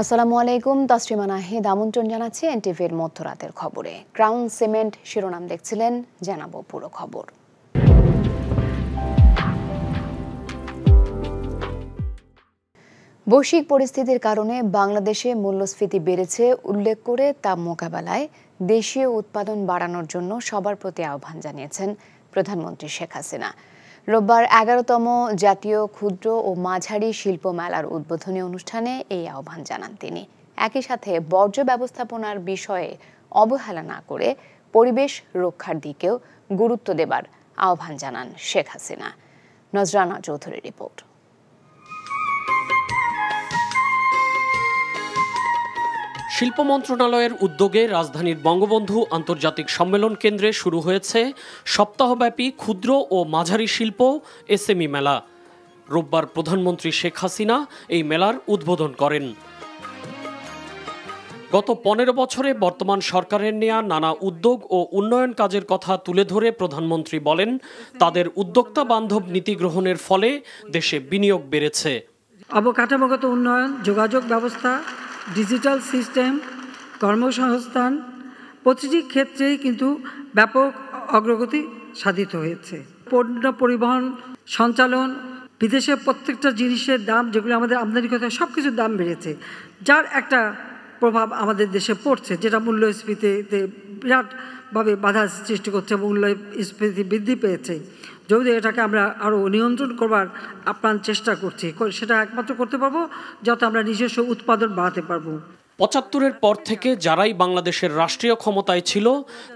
আসসালামু আলাইকুম, তাসরিমা নাহিদ। আমন্ত্রণ জানাচ্ছি এনটিভির মধ্যরাতের খবরে। ক্রাউন সিমেন্ট শিরোনাম দেখছিলেন, জানাব পুরো খবর। বৈশ্বিক পরিস্থিতির কারণে বাংলাদেশে মূল্যস্ফীতি বেড়েছে, উল্লেখ করে তা মোকাবেলায় দেশীয় উৎপাদন বাড়ানোর জন্য সবার প্রতি আহ্বান জানিয়েছেন প্রধানমন্ত্রী শেখ হাসিনা। রোববার এগারোতম জাতীয় ক্ষুদ্র ও মাঝারি শিল্প মেলার উদ্বোধনী অনুষ্ঠানে এই আহ্বান জানান তিনি। একই সাথে বর্জ্য ব্যবস্থাপনার বিষয়ে অবহেলা না করে পরিবেশ রক্ষার দিকেও গুরুত্ব দেবার আহ্বান জানান শেখ হাসিনা। নজরানা চৌধুরীর রিপোর্ট। শিল্প মন্ত্রণালয়ের উদ্যোগে রাজধানীর বঙ্গবন্ধু আন্তর্জাতিক সম্মেলন কেন্দ্রে শুরু হয়েছে সপ্তাহব্যাপী ক্ষুদ্র ও মাঝারি শিল্প এসএমই মেলা। রোববার প্রধানমন্ত্রী শেখ হাসিনা এই মেলার উদ্বোধন করেন। গত পনেরো বছরে বর্তমান সরকারের নেয়া নানা উদ্যোগ ও উন্নয়ন কাজের কথা তুলে ধরে প্রধানমন্ত্রী বলেন, তাদের উদ্যোক্তা বান্ধব নীতি গ্রহণের ফলে দেশে বিনিয়োগ বেড়েছে। অবকাঠামোগত উন্নয়ন, যোগাযোগ ব্যবস্থা ডিজিটাল সিস্টেম, কর্মসংস্থান, প্রতিটি ক্ষেত্রেই কিন্তু ব্যাপক অগ্রগতি সাধিত হয়েছে। পণ্য পরিবহন, সঞ্চালন, বিদেশে প্রত্যেকটা জিনিসের দাম, যেগুলো আমাদের আমদানি করতে সব কিছুর দাম বেড়েছে, যার একটা প্রভাব আমাদের দেশে পড়ছে, যেটা মূল্যস্ফীতিতে বিরাটভাবে বাধা সৃষ্টি করছে মূল্যস্ফীতি বৃদ্ধি পেয়েছে। যদি এটাকে আমরা আরও নিয়ন্ত্রণ করবার আপ্রাণ চেষ্টা করছি সেটা একমাত্র করতে পারব যাতে আমরা নিজস্ব উৎপাদন বাড়াতে পারব। পঁচাত্তরের পর থেকে যারাই বাংলাদেশের রাষ্ট্রীয় ক্ষমতায় ছিল,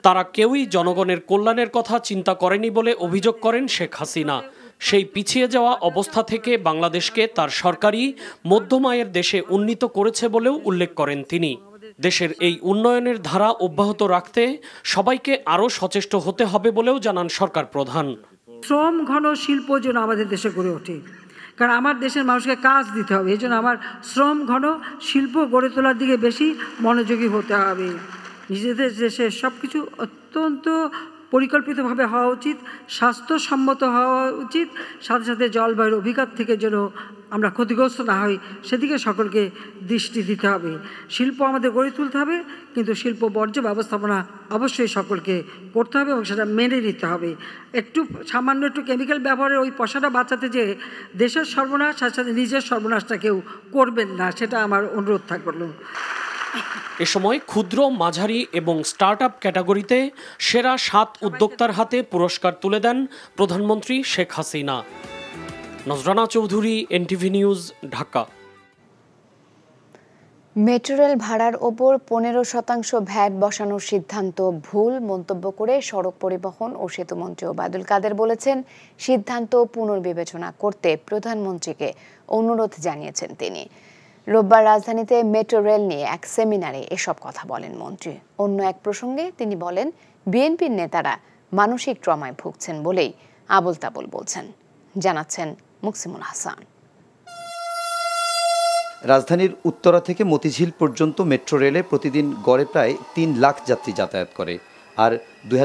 তারা কেউই জনগণের কল্যাণের কথা চিন্তা করেনি বলে অভিযোগ করেন শেখ হাসিনা। সেই পিছিয়ে যাওয়া অবস্থা থেকে বাংলাদেশকে তার সরকারি মধ্যম আয়ের দেশে উন্নীত করেছে বলেও উল্লেখ করেন তিনি। দেশের এই উন্নয়নের ধারা অব্যাহত রাখতে সবাইকে আরও সচেষ্ট হতে হবে বলেও জানান সরকার প্রধান। শ্রম ঘন শিল্প যেন আমাদের দেশে গড়ে ওঠে। কারণ আমার দেশের মানুষকে কাজ দিতে হবে এই জন্য আমার শ্রম ঘন শিল্প গড়ে তোলার দিকে বেশি মনোযোগী হতে হবে। নিজেদের দেশে সব কিছু অত্যন্ত পরিকল্পিতভাবে হওয়া উচিত, স্বাস্থ্যসম্মত হওয়া উচিত, সাথে সাথে জলবায়ুর অভিঘাত থেকে যেন আমরা ক্ষতিগ্রস্ত না হই, সেদিকে সকলকে দৃষ্টি দিতে হবে। শিল্প আমাদের গড়ে তুলতে হবে, কিন্তু শিল্প বর্জ্য ব্যবস্থাপনা অবশ্যই সকলকে করতে হবে এবং সেটা মেনে নিতে হবে। একটু সামান্য একটু কেমিক্যাল ব্যবহারের ওই পয়সাটা বাঁচাতে যে দেশের সর্বনাশ, সাথে সাথে নিজের সর্বনাশটা কেউ করবেন না, সেটা আমার অনুরোধ থাকল। এ সময় ক্ষুদ্র, মাঝারি এবং স্টার্ট আপ ক্যাটাগরিতে সেরা সাত উদ্যোক্তার হাতে পুরস্কার তুলে দেন প্রধানমন্ত্রী Sheikh Hasina. Nazrana Chowdhury, NTV news, Dhaka. Metro rail ভাড়ার ওপর পনেরো শতাংশ ভ্যাট বসানোর সিদ্ধান্ত ভুল মন্তব্য করে সড়ক পরিবহন ও সেতুমন্ত্রী ওবায়দুল কাদের বলেছেন, সিদ্ধান্ত পুনর্বিবেচনা করতে প্রধানমন্ত্রীকে অনুরোধ জানিয়েছেন তিনি। রোববার রাজধানীতে মেট্রো রেল নিয়ে এক সেমিনারে এসব কথা বলেন মন্ত্রী। অন্য এক প্রসঙ্গে তিনি বলেন, বিএনপির নেতারা মানসিক ট্রমায় ভুগছেন বলেই আবল তাবল বলছেন। জানাচ্ছেন মুকসিমুল হাসান। রাজধানীর উত্তরা থেকে মতিঝিল পর্যন্ত মেট্রো রেলে প্রতিদিন গড়ে প্রায় তিন লাখ যাত্রী যাতায়াত করে। আর দুই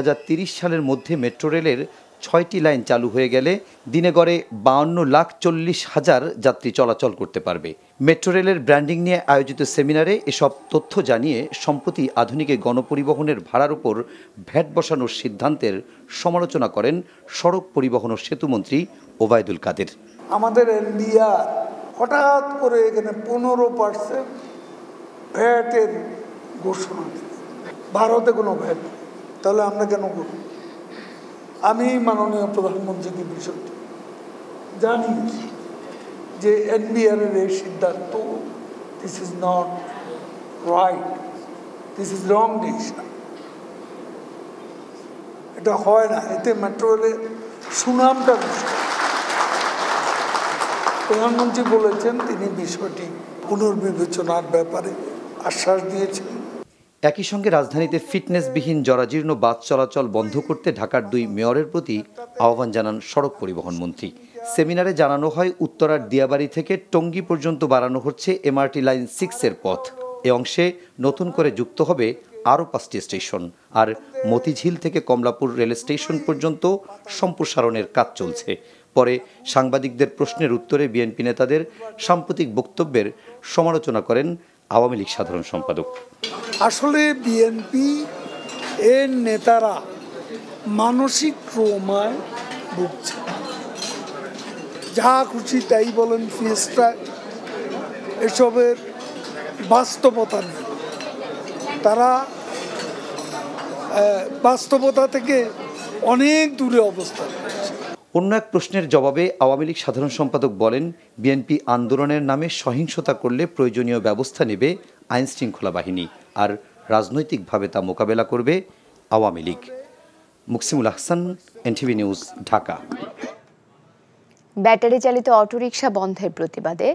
সালের মধ্যে মেট্রো রেলের ছয়টি লাইন চালু হয়ে গেলে দিনে গড়ে বাউন্ন লাখ চল্লিশ হাজার যাত্রী চলাচল করতে পারবে। মেট্রো রেলের ব্র্যান্ডিং নিয়ে আয়োজিত সেমিনারে এসব তথ্য জানিয়ে সম্প্রতি আধুনিক গণপরিবহনের ভাড়ার উপর ভ্যাট বসানোর সিদ্ধান্তের সমালোচনা করেন সড়ক পরিবহন ও সেতুমন্ত্রী ওবায়দুল কাদের। আমাদের ইন্ডিয়া হঠাৎ করে এখানে পনেরো পার্সেন্ট ভ্যাটের ঘোষণা ভারতে কোনো ভ্যাট তাহলে আমরা কেন করব? আমি মাননীয় প্রধানমন্ত্রীকে বিষয়টি জানি যে এনবিআর এর এই সিদ্ধান্ত this is not right this is wrong decision এটা হয় না, এতে মেট্রো রেলের সুনামটা প্রধানমন্ত্রী বলেছেন, তিনি বিষয়টি পুনর্বিবেচনার ব্যাপারে আশ্বাস দিয়েছেন। একই সঙ্গে রাজধানীতে ফিটনেসবিহীন জরাজীর্ণ বাস চলাচল বন্ধ করতে ঢাকার দুই মেয়রের প্রতি আহ্বান জানান সড়ক পরিবহন মন্ত্রী। সেমিনারে জানানো হয়, উত্তরার দিয়াবাড়ি থেকে টঙ্গী পর্যন্ত বাড়ানো হচ্ছে এমআরটি লাইন সিক্সের পথ। এ অংশে নতুন করে যুক্ত হবে আরও পাঁচটি স্টেশন। আর মতিঝিল থেকে কমলাপুর রেল স্টেশন পর্যন্ত সম্প্রসারণের কাজ চলছে। পরে সাংবাদিকদের প্রশ্নের উত্তরে বিএনপি নেতাদের সাম্প্রতিক বক্তব্যের সমালোচনা করেন আওয়ামী লীগ সাধারণ সম্পাদক। আসলে বিএনপি এর নেতারা মানসিক ট্রোমায় ভুগছে। যা খুশি তাই বলেন ফিয়েস্টা এসবের বাস্তবতা নেই। তারা বাস্তবতা থেকে অনেক দূরে অবস্থান। অন্য এক প্রশ্নের জবাবে আওয়ামী লীগ সাধারণ সম্পাদক বলেন, বিএনপি আন্দোলনের নামে সহিংসতা করলে প্রয়োজনীয় ব্যবস্থা নেবে আইন শৃঙ্খলা বাহিনী আর রাজনৈতিকভাবে তা মোকাবেলা করবে Awami League. Muksimul Ahsan NTV news, Dhaka. Battery চালিত অটোরিকশা বন্ধের প্রতিবাদে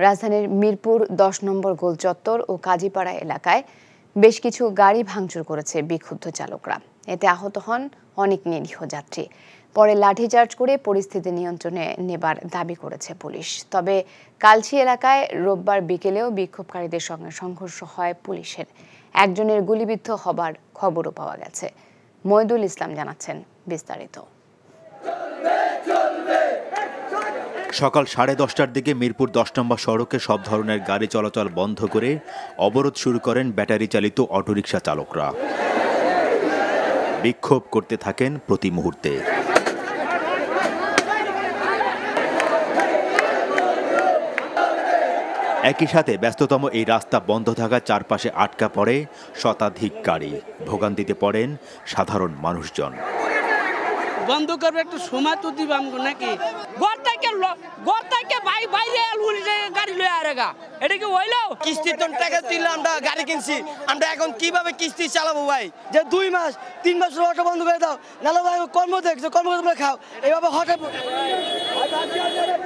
রাজধানীর মিরপুর দশ নম্বর গোল চত্বর ও কাজীপাড়া এলাকায় বেশ কিছু গাড়ি ভাঙচুর করেছে বিক্ষুব্ধ চালকরা। এতে আহত হন অনেক নিরীহ যাত্রী। পরে লাঠিচার্জ করে পরিস্থিতি নিয়ন্ত্রণে নেবার দাবি করেছে পুলিশ। তবে কালচি এলাকায় রোববার বিকেলেও বিক্ষোভকারীদের সঙ্গে সংঘর্ষ হয় পুলিশের। একজনের গুলিবিদ্ধ হবার খবরও পাওয়া গেছে। মইদুল ইসলাম জানাচ্ছেন বিস্তারিত। সকাল সাড়ে দশটার দিকে মিরপুর দশ নম্বর সড়কে সব ধরনের গাড়ি চলাচল বন্ধ করে অবরোধ শুরু করেন ব্যাটারি চালিত অটোরিকশা চালকরা। বিক্ষোভ করতে থাকেন প্রতি মুহূর্তে। একই সাথে ব্যস্ততম এই রাস্তা বন্ধ থাকা চারপাশে আটকা পড়ে শতাধিক গাড়ি। ভোগান্তিতে পড়েন সাধারণ মানুষজন। বন্ধ করবে একটু সময় তো দিবাম নাকি? ঘর থেকে ঘর থেকে ভাই বাইরে গাড়ি লয়ে আরেগা এটা কি হইল? কিস্তি তো টাকা দিলে আমরা গাড়ি কিনছি। আমরা এখন কীভাবে কিস্তি চালাবো ভাই? যে দুই মাস তিন মাস অটো বন্ধ করে দাও। নাহলে ভাই কর্ম দেখছ কর্ম তোমরা খাও। এইভাবে হঠাৎ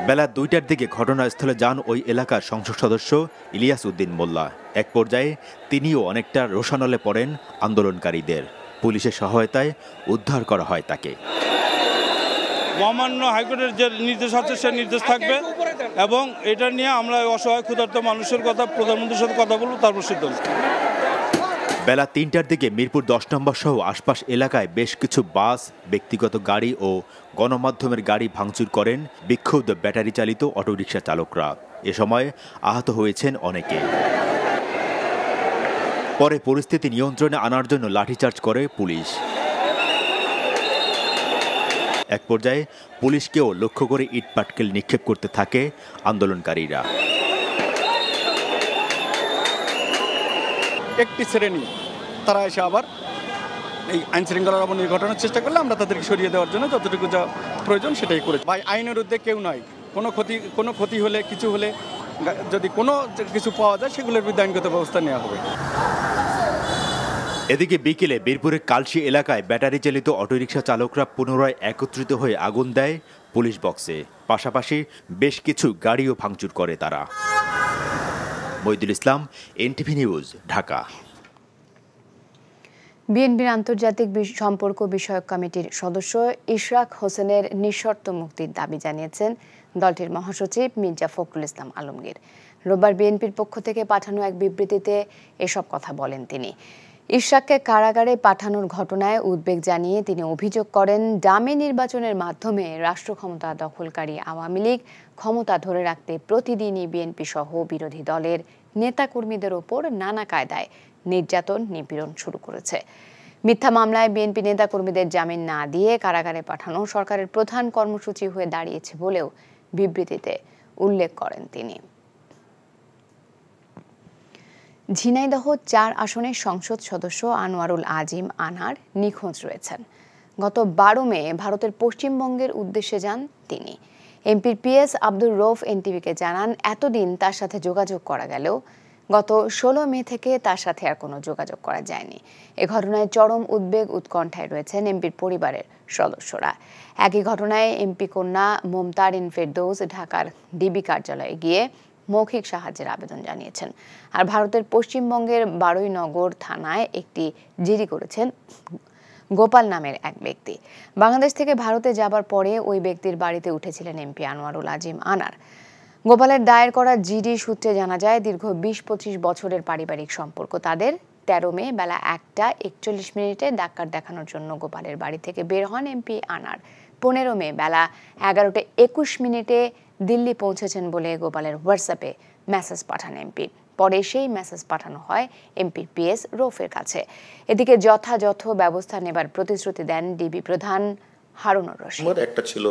বেলা দুইটার দিকে ঘটনাস্থলে যান ওই এলাকার সংসদ সদস্য ইলিয়াস উদ্দিন মোল্লা। এক পর্যায়ে তিনিও অনেকটা রোশানলে পড়েন আন্দোলনকারীদের। পুলিশের সহায়তায় উদ্ধার করা হয় তাকে। মহামান্য হাইকোর্টের যে নির্দেশ আছে, সে নির্দেশ থাকবে এবং এটা নিয়ে আমরা অসহায়, ক্ষুধার্ত মানুষের কথা, প্রধানমন্ত্রীর সাথে কথা বলব, তারপর সিদ্ধান্ত। বেলা তিনটার দিকে মিরপুর দশ নম্বর সহ আশপাশ এলাকায় বেশ কিছু বাস, ব্যক্তিগত গাড়ি ও গণমাধ্যমের গাড়ি ভাঙচুর করেন বিক্ষুব্ধ ব্যাটারি চালিত অটোরিকশা চালকরা। এ সময় আহত হয়েছেন অনেকে। পরে পরিস্থিতি নিয়ন্ত্রণে আনার জন্য লাঠিচার্জ করে পুলিশ। এক পর্যায়ে পুলিশকেও লক্ষ্য করে ইট পাটকেল নিক্ষেপ করতে থাকে আন্দোলনকারীরা। একটি শ্রেণি, তারা এসে আবার এই আইন শৃঙ্খলার অবনতি ঘটানোর চেষ্টা করলে আমরা তাদেরকে সরিয়ে দেওয়ার জন্য যতটুকু যা প্রয়োজন সেটাই করেছি ভাই, আইনের ঊর্ধ্বে কেউ নয়। কোনো ক্ষতি কোনো ক্ষতি হলে, কিছু হলে, যদি কোনো কিছু পাওয়া যায়, সেগুলোর বিরুদ্ধে আইনগত ব্যবস্থা নেওয়া হবে। এদিকে বিকেলে বীরপুরের কালশি এলাকায় ব্যাটারি চালিত অটোরিকশা চালকরা পুনরায় একত্রিত হয়ে আগুন দেয় পুলিশ বক্সে। পাশাপাশি বেশ কিছু গাড়িও ভাঙচুর করে তারা। Moidul Islam, NTV news, Dhaka. বিএনপির আন্তর্জাতিক সম্পর্ক বিষয়ক কমিটির সদস্য ইশরাক হোসেনের নিঃশর্ত মুক্তির দাবি জানিয়েছেন দলটির মহাসচিব মির্জা ফখরুল ইসলাম আলমগীর। রোববার বিএনপির পক্ষ থেকে পাঠানো এক বিবৃতিতে এসব কথা বলেন তিনি। ইশরাককে কারাগারে পাঠানোর ঘটনায় উদ্বেগ জানিয়ে তিনি অভিযোগ করেন, ডামি নির্বাচনের মাধ্যমে রাষ্ট্র ক্ষমতা দখলকারী আওয়ামী লীগ ক্ষমতা ধরে রাখতে প্রতিদিনই বিএনপি সহ বিরোধী দলের নেতাকর্মীদের ওপর নানা কায়দায় নির্যাতন, নিপীড়ন শুরু করেছে। মিথ্যা মামলায় বিএনপি নেতাকর্মীদের জামিন না দিয়ে কারাগারে পাঠানো সরকারের প্রধান কর্মসূচি হয়ে দাঁড়িয়েছে বলেও বিবৃতিতে উল্লেখ করেন তিনি। ঝিনাইদহ চার আসনের সংসদ সদস্য আনোয়ারুল আজিম আনার নিখোঁজ রয়েছেন। গত বারো মে ভারতের পশ্চিমবঙ্গের উদ্দেশ্যে যান তিনি। এমপির পিএস আব্দুর রৌফ এনটিভিকে জানান, এতদিন তার সাথে যোগাযোগ করা গেলেও গত ষোলো মে থেকে তার সাথে আর কোনো যোগাযোগ করা যায়নি। এ ঘটনায় চরম উদ্বেগ উৎকণ্ঠায় রয়েছেন এমপির পরিবারের সদস্যরা। একই ঘটনায় এমপি কন্যা মমতারিন ফেরদৌস ঢাকার ডিবি কার্যালয়ে গিয়ে মৌখিক সাহায্যের আবেদন জানিয়েছেন। আর ভারতের পশ্চিমবঙ্গের বারুইনগর থানায় একটি জিডি করেছেন গোপাল নামের এক ব্যক্তি। বাংলাদেশ থেকে ভারতে যাবার পরে ওই ব্যক্তির বাড়িতে উঠেছিলেন এমপি আনোয়ারুল আজিম আনার। গোপালের দায়ের করা জিডি সূত্রে জানা যায়, দীর্ঘ বিশ পঁচিশ বছরের পারিবারিক সম্পর্ক তাদের। তেরো মে বেলা একটা একচল্লিশ মিনিটে ডাক্তার দেখানোর জন্য গোপালের বাড়ি থেকে বের হন এমপি আনার। পনেরো মে বেলা এগারোটা একুশ মিনিটে দিল্লি পৌঁছেছেন বলে গোপালের হোয়াটসঅ্যাপে মেসেজ পাঠান এমপি। পরে সেই মেসেজ পাঠানো হয় এমপির পিএস রৌফের কাছে। এদিকে যথাযথ ব্যবস্থা নেবার প্রতিশ্রুতি দেন ডিবি প্রধান হারুনুর রশিদ। একটা ছিল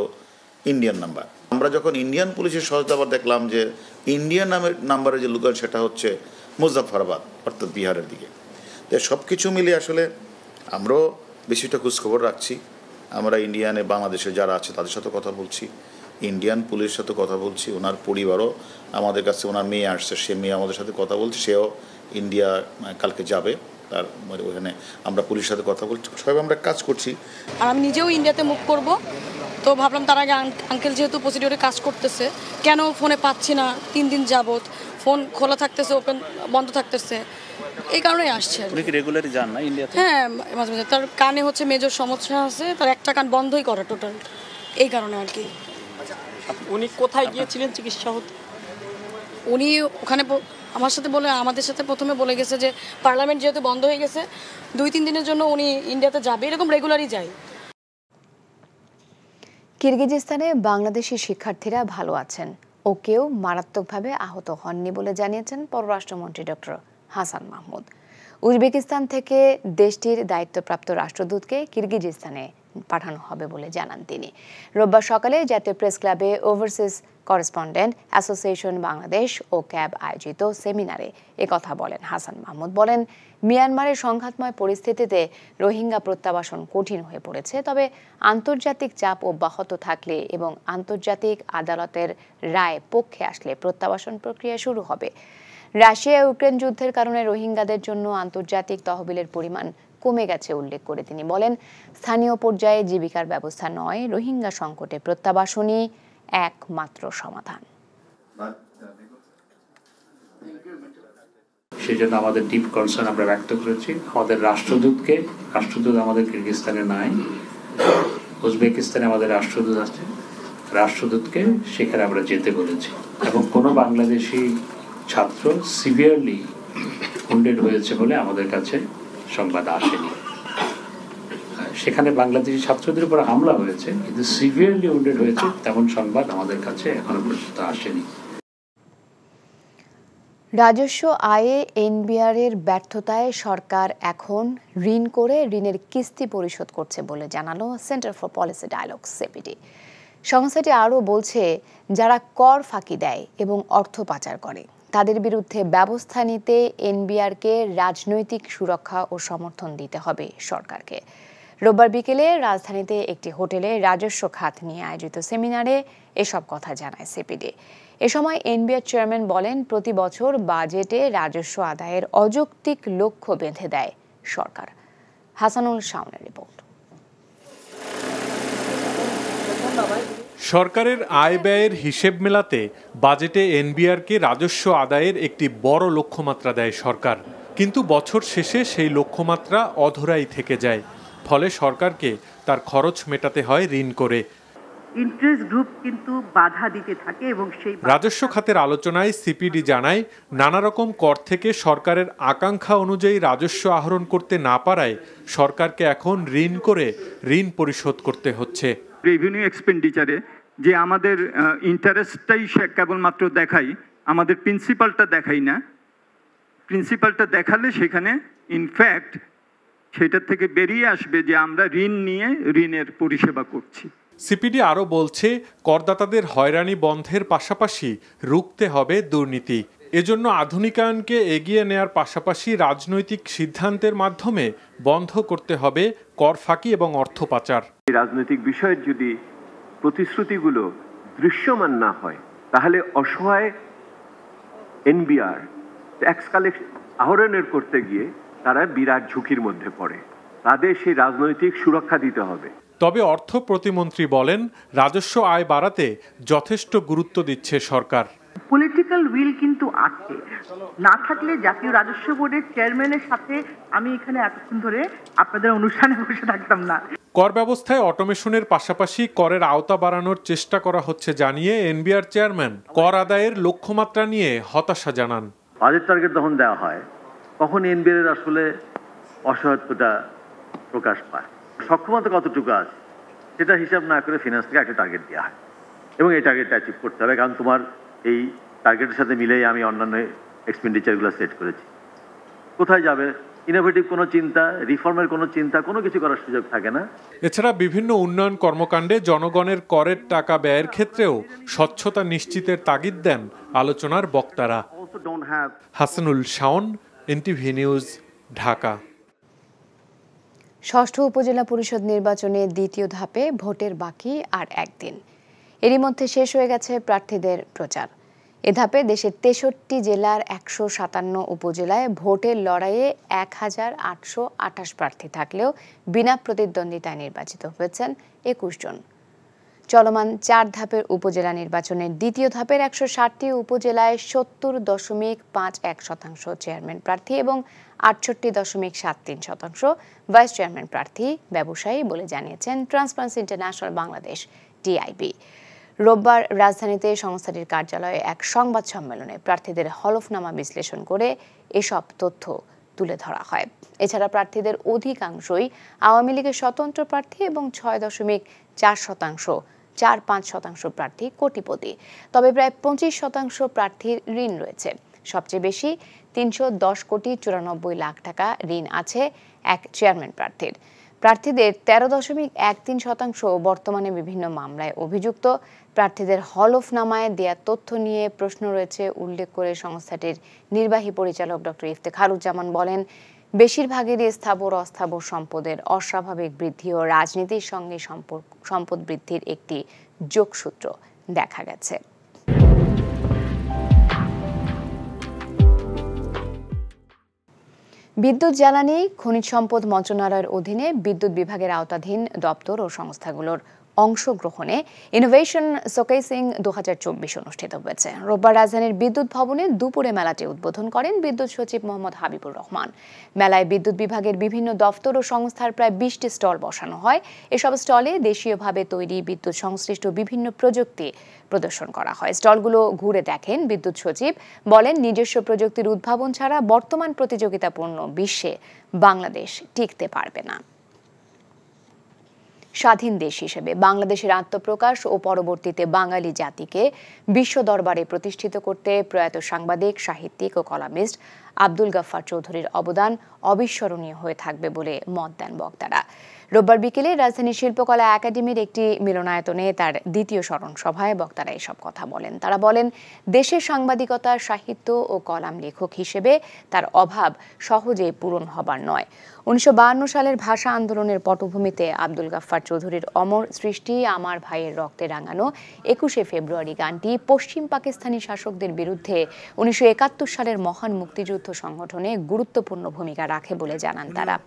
ইন্ডিয়ান নাম্বার। আমরা যখন ইন্ডিয়ান পুলিশের সহায়তা দেখলাম যে ইন্ডিয়ান নামের নাম্বারে যে লোকাল সেটা হচ্ছে মুজাফরাবাদ অর্থাৎ বিহারের দিকে। তো সব কিছু মিলিয়ে আসলে আমরাও বেশিটা খোঁজখবর রাখছি। আমরা ইন্ডিয়ানে বাংলাদেশে যারা আছে তাদের সাথে কথা বলছি। ইন্ডিয়ান পুলিশের সাথে কথা বলছি ওনার পরিবারও আমাদের কাছে ওনার মেয়ে আসছে সে মেয়ে আমাদের সাথে কথা বলছে সেও ইন্ডিয়া কালকে যাবে তার মানে ওখানে আমরা পুলিশের সাথে কথা বলছি সবাই আমরা কাজ করছি। আর আমি নিজেও ইন্ডিয়াতে মুভ করব তো ভাবলাম তার আগে আঙ্ক- আঙ্কেল যেহেতু প্রসিডিওরে কাজ করতেছে কেন ফোনে পাচ্ছি না তিন দিন যাবত ফোন খোলা থাকতেছে ওপেন বন্ধ থাকতেছে এই কারণেই আসছে। উনি কি রেগুলারই যান না ইন্ডিয়াতে? হ্যাঁ মাঝে মাঝে তার কানে হচ্ছে মেজর সমস্যা আছে তার একটা কান বন্ধই করে টোটাল এই কারণে আর কি। উনি কোথায় গিয়েছিলেন? চিকিৎসা হতে? উনি ওখানে আমার সাথে বলে আমাদের সাথে প্রথমে বলে গেছে যে পার্লামেন্ট যেহেতু বন্ধ হয়ে গেছে দুই তিন দিনের জন্য উনি ইন্ডিয়াতে যাবে এরকম রেগুলারই যায়। কিরগিজস্তানে বাংলাদেশি শিক্ষার্থীরা ভালো আছেন ও কেউ মারাত্মকভাবে আহত হননি বলে জানিয়েছেন পররাষ্ট্রমন্ত্রী ডক্টর হাসান মাহমুদ। উজবেকিস্তান থেকে দেশটির দায়িত্বপ্রাপ্ত রাষ্ট্রদূতকে কিরগিজস্তানে পাঠানো হবে বলে জানান তিনি। রোববার সকালে জাতীয় প্রেস ক্লাবে ওভারসিজ করেসপন্ডেন্ট অ্যাসোসিয়েশন বাংলাদেশ ও ক্যাব আয়োজিত সেমিনারে কথা বলেন। হাসান মাহমুদ বলেন, মিয়ানমারের সংঘাতময় পরিস্থিতিতে রোহিঙ্গা প্রত্যাবাসন কঠিন হয়ে পড়েছে, তবে আন্তর্জাতিক চাপ অব্যাহত থাকলে এবং আন্তর্জাতিক আদালতের রায় পক্ষে আসলে প্রত্যাবাসন প্রক্রিয়া শুরু হবে। রাশিয়া ইউক্রেন যুদ্ধের কারণে রোহিঙ্গাদের জন্য আন্তর্জাতিক তহবিলের পরিমাণ কমে গেছে উল্লেখ করে তিনি বলেন, স্থানীয় পর্যায়ে জীবিকার ব্যবস্থা নয়, রোহিঙ্গা সংকটে প্রত্যাবাসনই একমাত্র সমাধান। সেই জন্য আমাদের ডিপ কনসার্ন আমরা ব্যক্ত করেছি। আমাদের রাষ্ট্রদূতকে, রাষ্ট্রদূত আমাদের কিরগিস্তানে নাই, উজবেকিস্তানে আমাদের রাষ্ট্রদূত আছে। রাষ্ট্রদূতকে সেখানে আমরা যেতে বলেছি। এবং কোনো বাংলাদেশি ছাত্র সিভিয়ারলি উন্ডেড হয়েছে বলে আমাদের কাছে সংবাদ আসেনি। সেখানে বাংলাদেশি ছাত্রদের উপর হামলা হয়েছে, কিন্তু সিভিয়ারলি উন্ডেড হয়েছে, তেমন সংবাদ আমাদের কাছে এখনও পর্যন্ত আসেনি। রাজস্ব আয়ে এনবিআর এর ব্যর্থতায় সরকার এখন ঋণ করে ঋণের কিস্তি পরিশোধ করছে বলে জানালো centre for policy dialogue CPD. সংস্থাটি আরও বলছে, যারা কর ফাঁকি দেয় এবং অর্থ পাচার করে তাদের বিরুদ্ধে ব্যবস্থা নিতে এনবিআরকে রাজনৈতিক সুরক্ষা ও সমর্থন দিতে হবে সরকারকে। রোববার বিকেলে রাজধানীতে একটি হোটেলে রাজস্ব খাত নিয়ে আয়োজিত সেমিনারে এসব কথা জানায় সিপিডি। এ সময় এনবিআর চেয়ারম্যান বলেন, প্রতি বছর বাজেটে রাজস্ব আদায়ের অযৌক্তিক লক্ষ্য বেঁধে দেয় সরকার। হাসানুল শাওনের রিপোর্ট। সরকারের আয় ব্যয়ের হিসেব মেলাতে বাজেটে এনবিআরকে রাজস্ব আদায়ের একটি বড় লক্ষ্যমাত্রা দেয় সরকার। কিন্তু বছর শেষে সেই লক্ষ্যমাত্রা অধরাই থেকে যায়। ফলে সরকারকে তার খরচ মেটাতে হয় ঋণ করে। ইন্টারেস্ট গ্রুপ কিন্তু বাধা দিতে থাকে এবং সেই রাজস্ব খাতের আলোচনায় সিপিডি জানায় নানা রকম কর থেকে সরকারের আকাঙ্ক্ষা অনুযায়ী রাজস্ব আহরণ করতে না পারায় সরকারকে এখন ঋণ করে ঋণ পরিশোধ করতে হচ্ছে। রেভিনিউ এক্সপেন্ডিচারে যে আমাদের ইন্টারেস্টটাই সে কেবলমাত্র দেখাই, আমাদের প্রিন্সিপালটা দেখাই না। প্রিন্সিপালটা দেখালে সেখানে ইনফ্যাক্ট সেটার থেকে বেরিয়ে আসবে যে আমরা ঋণ নিয়ে ঋণের পরিষেবা করছি। সিপিডি আরও বলছে, করদাতাদের হয়রানি বন্ধের পাশাপাশি রুখতে হবে দুর্নীতি। এজন্য আধুনিকায়নকে এগিয়ে নেয়ার পাশাপাশি রাজনৈতিক সিদ্ধান্তের মাধ্যমে বন্ধ করতে হবে কর ফাঁকি এবং অর্থ পাচার। রাজনৈতিক বিষয়ের যদি প্রতিশ্রুতিগুলো দৃশ্যমান না হয় তাহলে অসহায় এনবিআর ট্যাক্স কালেকশন আহরণের করতে গিয়ে তারা বিরাট ঝুঁকির মধ্যে পড়ে। তাদের সেই রাজনৈতিক সুরক্ষা দিতে হবে। তবে অর্থ প্রতিমন্ত্রী বলেন রাজস্ব আয় বাড়াতে যথেষ্ট গুরুত্ব দিচ্ছে সরকার। পলিটিক্যাল উইল কিন্তু আছে। না থাকলে জাতীয় রাজস্ব বোর্ডের চেয়ারম্যানের সাথে আমি এখানে এতক্ষণ ধরে আপনাদের অনুষ্ঠানে বসে থাকতাম না। কর ব্যবস্থায় অটোমেশনের পাশাপাশি করের আওতা বাড়ানোর চেষ্টা করা হচ্ছে জানিয়ে এনবিআর চেয়ারম্যান কর আদায়ের লক্ষ্যমাত্রা নিয়ে হতাশা জানান। বাজেট টার্গেট যখন দেওয়া হয় তখন এনবিআর এর আসলে অসহায়ত্বটা প্রকাশ পায়। সক্ষমতা কতটুকু আছে সেটা হিসাব না করে ফিনান্স থেকে একটা টার্গেট দেওয়া হয়। এবং এই টার্গেটটা অ্যাচিভ করতে হবে কারণ তোমার এই টার্গেটের সাথে মিলেই আমি অন্যান্য এক্সপেন্ডিচারগুলো সেট করেছি। কোথায় যাবে? ইনোভেটিভ কোনো চিন্তা রিফর্মের কোনো চিন্তা কোনো কিছু করার সুযোগ থাকে না। এছাড়া বিভিন্ন উন্নয়ন কর্মকাণ্ডে জনগণের করের টাকা ব্যয়ের ক্ষেত্রেও স্বচ্ছতা নিশ্চিতের তাগিদ দেন আলোচনার বক্তারা। Hasanul Shawon NTV news Dhaka. ষষ্ঠ উপজেলা পরিষদ নির্বাচনে দ্বিতীয় ধাপে ভোটের বাকি আর একদিন। এরই মধ্যে শেষ হয়ে গেছে প্রার্থীদের প্রচার। এ ধাপে দেশের তেষট্টি জেলার একশো সাতান্ন উপজেলায় ভোটের লড়াইয়ে এক হাজার আটশো আঠাশ প্রার্থী থাকলেও বিনা প্রতিদ্বন্দ্বিতায় নির্বাচিত হয়েছেন একুশ জন। চলমান চার ধাপের উপজেলা নির্বাচনের দ্বিতীয় ধাপের একশো ষাটটি উপজেলায় সত্তর দশমিক পাঁচ এক শতাংশ চেয়ারম্যান প্রার্থী এবং আটষট্টি দশমিক সাত তিন শতাংশ ভাইস চেয়ারম্যান প্রার্থী, ব্যবসায়ী বলে জানিয়েছেন ট্রান্সপারেন্সি ইন্টারন্যাশনাল বাংলাদেশ টিআইবি রোববার রাজধানীতে সংস্থাটির কার্যালয়ে এক সংবাদ সম্মেলনে প্রার্থীদের হলফনামা বিশ্লেষণ করে এসব তথ্য তুলে ধরা হয়। এছাড়া প্রার্থীদের অধিকাংশই আওয়ামী লীগের স্বতন্ত্র প্রার্থী এবং ছয় দশমিক চার শতাংশ, চার পাঁচ শতাংশ প্রার্থী কোটিপতি। তবে প্রায় পঁচিশ শতাংশ প্রার্থীর ঋণ রয়েছে। সবচেয়ে বেশি, তিনশো দশ কোটি চুরানব্বই লাখ টাকা ঋণ আছে এক চেয়ারম্যান প্রার্থীর। প্রার্থীদের তেরো দশমিক এক তিন শতাংশ বর্তমানে বিভিন্ন মামলায় অভিযুক্ত। প্রার্থীদের হলফনামায় দেয়া তথ্য নিয়ে প্রশ্ন রয়েছে উল্লেখ করে সংস্থাটির নির্বাহী পরিচালক ডক্টর ইফতেখারুজ্জামান বলেন, বেশিরভাগেরই স্থাবর অস্থাবর সম্পদের অস্বাভাবিক বৃদ্ধি ও রাজনীতির সঙ্গে সম্পদ বৃদ্ধির একটি যোগসূত্র দেখা গেছে। বিদ্যুৎ জ্বালানি খনিজ সম্পদ মন্ত্রণালয়ের অধীনে বিদ্যুৎ বিভাগের আওতাধীন দপ্তর ও সংস্থাগুলোর অংশগ্রহণে ইনোভেশন শোকেসিং দু অনুষ্ঠিত হয়েছে। রোববার রাজধানীর বিদ্যুৎ ভবনে দুপুরে মেলাটি উদ্বোধন করেন বিদ্যুৎ সচিব মোহাম্মদ হাবিবুর রহমান। মেলায় বিদ্যুৎ বিভাগের বিভিন্ন দফতর ও সংস্থার প্রায় বিশটি স্টল বসানো হয়। এসব স্টলে দেশীয়ভাবে তৈরি বিদ্যুৎ সংশ্লিষ্ট বিভিন্ন প্রযুক্তি প্রদর্শন করা হয়। স্টলগুলো ঘুরে দেখেন বিদ্যুৎ সচিব। বলেন, নিজস্ব প্রযুক্তির উদ্ভাবন ছাড়া বর্তমান প্রতিযোগিতাপূর্ণ বিশ্বে বাংলাদেশ টিকতে পারবে না। স্বাধীন দেশ হিসেবে বাংলাদেশের আত্মপ্রকাশ ও পরবর্তীতে বাঙালি জাতিকে বিশ্ব দরবারে প্রতিষ্ঠিত করতে প্রয়াত সাংবাদিক, সাহিত্যিক ও কলামিস্ট আব্দুল গাফফার চৌধুরীর অবদান অবিস্মরণীয় হয়ে থাকবে বলে মত দেন বক্তারা। রোববার বিকেলে রাজধানী শিল্পকলা একাডেমির একটি মিলনায়তনে তার দ্বিতীয় স্মরণ সভায় বক্তারা এসব কথা বলেন। তারা বলেন, দেশের সাংবাদিকতা সাহিত্য ও কলাম লেখক হিসেবে তার অভাব সহজে পূরণ হবার নয়। উনিশশো সালের ভাষা আন্দোলনের পটভূমিতে আব্দুল গাফফার চৌধুরীর অমর সৃষ্টি, আমার ভাইয়ের রক্তে রাঙানো, একুশে ফেব্রুয়ারি গানটি পশ্চিম পাকিস্তানি শাসকদের বিরুদ্ধে উনিশশো একাত্তর সালের মহান মুক্তিযুদ্ধ সংগঠনে গুরুত্বপূর্ণ ভূমিকা রাখে বলে জানান তারা।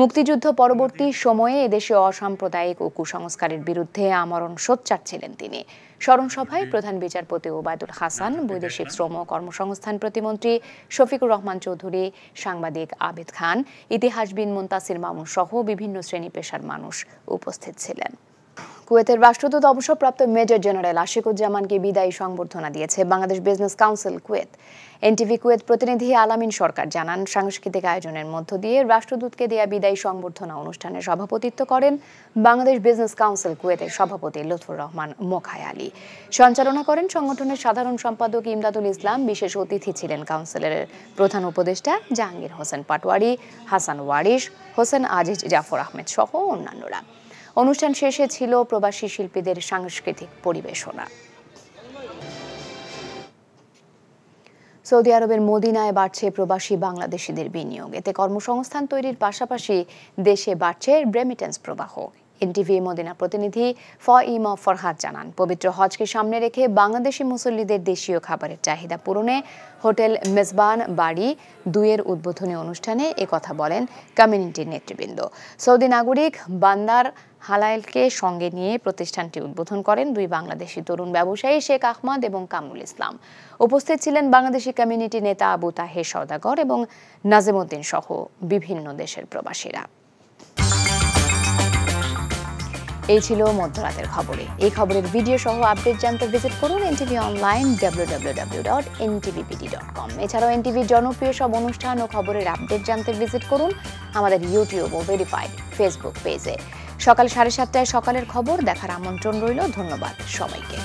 মুক্তিযুদ্ধ পরবর্তী সময়ে এদেশে অসাম্প্রদায়িক ও কুসংস্কারের বিরুদ্ধে আমরণ সোচ্চার ছিলেন তিনি স্মরণসভায় প্রধান বিচারপতি ওবায়দুল হাসান, বৈদেশিক শ্রম কর্মসংস্থান প্রতিমন্ত্রী শফিকুর রহমান চৌধুরী, সাংবাদিক আবেদ খান, ইতিহাসবিদ মুন্তাসির মামুন সহ বিভিন্ন শ্রেণি পেশার মানুষ উপস্থিত ছিলেন। কুয়েতের রাষ্ট্রদূত অবসরপ্রাপ্ত মেজর জেনারেল আশিকুজ্জামানকে বিদায়ী সংবর্ধনা দিয়েছে Bangladesh business council Kuwait. NTV Kuwait প্রতিনিধি আলামিন সরকার জানান, সাংস্কৃতিক আয়োজনের মধ্য দিয়ে রাষ্ট্রদূতকে দেয়া বিদায়ী সংবর্ধনা অনুষ্ঠানে সভাপতিত্ব করেন বাংলাদেশ বিজনেস কাউন্সিল কুয়েতের সভাপতি লুৎফুর রহমান মোখায় আলী সঞ্চালনা করেন সংগঠনের সাধারণ সম্পাদক ইমদাদুল ইসলাম, বিশেষ অতিথি ছিলেন কাউন্সিলের প্রধান উপদেষ্টা জাহাঙ্গীর হোসেন পাটোয়ারি, হাসান ওয়ারিশ, হোসেন আজিজ, জাফর আহমেদ সহ অন্যান্যরা। অনুষ্ঠান শেষে ছিল প্রবাসী শিল্পীদের সাংস্কৃতিক পরিবেশনা। সৌদি আরবের মদিনায় বাড়ছে প্রবাসী বাংলাদেশিদের বিনিয়োগ। এতে কর্মসংস্থান তৈরির পাশাপাশি দেশে বাড়ছে রেমিটেন্স প্রবাহ। এনটিভি মদিনা প্রতিনিধি ফ ইম ফরহাদ জানান, পবিত্র হজকে সামনে রেখে বাংলাদেশি মুসল্লিদের দেশীয় খাবারের চাহিদা পূরণে হোটেল মেজবান বাড়ি দুইয়ের উদ্বোধনী অনুষ্ঠানে কথা বলেন কমিউনিটির নেতৃবৃন্দ। সৌদি নাগরিক বান্দার হালাইলকে সঙ্গে নিয়ে প্রতিষ্ঠানটি উদ্বোধন করেন দুই বাংলাদেশি তরুণ ব্যবসায়ী শেখ আহমদ এবং কামরুল ইসলাম। উপস্থিত ছিলেন বাংলাদেশি কমিউনিটি নেতা আবু তাহের সওদাগর এবং নাজিমুদ্দিন সহ বিভিন্ন দেশের প্রবাসীরা। এই ছিল মধ্যরাতের খবরে। এই খবরের ভিডিও সহ আপডেট জানতে ভিজিট করুন NTV online W dot NTVBD dot com এছাড়াও এনটিভির জনপ্রিয় সব অনুষ্ঠান ও খবরের আপডেট জানতে ভিজিট করুন আমাদের ইউটিউব ও ভেরিফাইড ফেসবুক পেজে সকাল সাড়ে সাতটায় সকালের খবর, দেখার আমন্ত্রণ রইল, ধন্যবাদ সবাইকে।